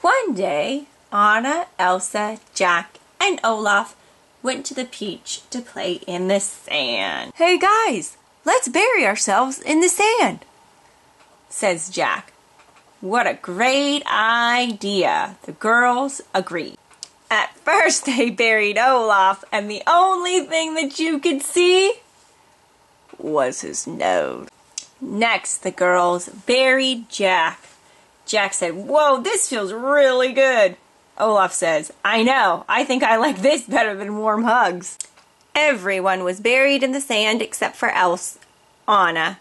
One day, Anna, Elsa, Jack, and Olaf went to the beach to play in the sand. Hey guys, let's bury ourselves in the sand, says Jack. What a great idea. The girls agreed. At first, they buried Olaf, and the only thing that you could see was his nose. Next, the girls buried Jack. Jack said, Whoa, this feels really good. Olaf says, I know, I think I like this better than warm hugs. Everyone was buried in the sand except for Elsa, Anna.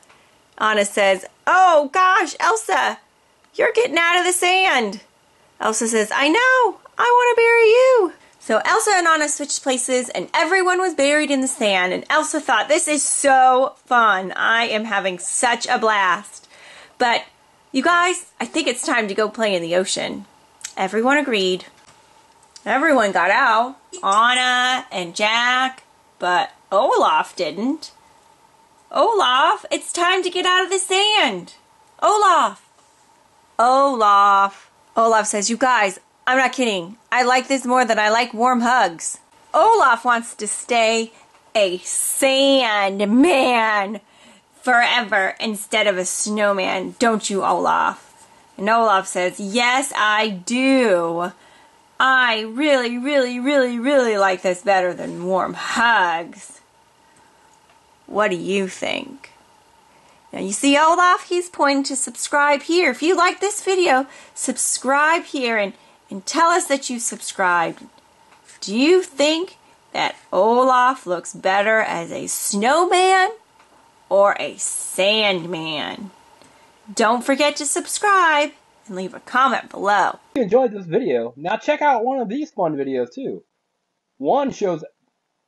Anna says, Oh gosh, Elsa, you're getting out of the sand. Elsa says, I know, I want to bury you. So Elsa and Anna switched places and everyone was buried in the sand and Elsa thought, this is so fun. I am having such a blast. But you guys, I think it's time to go play in the ocean. Everyone agreed. Everyone got out. Anna and Jack, but Olaf didn't. Olaf, it's time to get out of the sand. Olaf. Olaf. Olaf says, you guys, I'm not kidding. I like this more than I like warm hugs. Olaf wants to stay a sandman forever instead of a snowman, don't you, Olaf? And Olaf says, Yes, I do. I really, really, really, really like this better than warm hugs. What do you think? Now you see Olaf, he's pointing to subscribe here. If you like this video, subscribe here and and tell us that you subscribed. Do you think that Olaf looks better as a snowman or a sandman? Don't forget to subscribe and leave a comment below. If you enjoyed this video, now check out one of these fun videos too. One shows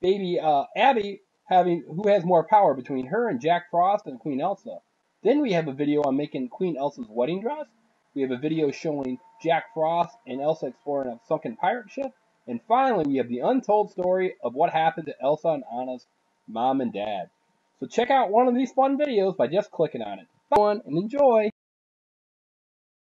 baby uh, Abby having who has more power between her and Jack Frost and Queen Elsa. Then we have a video on making Queen Elsa's wedding dress. We have a video showing Jack Frost and Elsa exploring a sunken pirate ship. And finally, we have the untold story of what happened to Elsa and Anna's mom and dad. So check out one of these fun videos by just clicking on it. Bye and enjoy!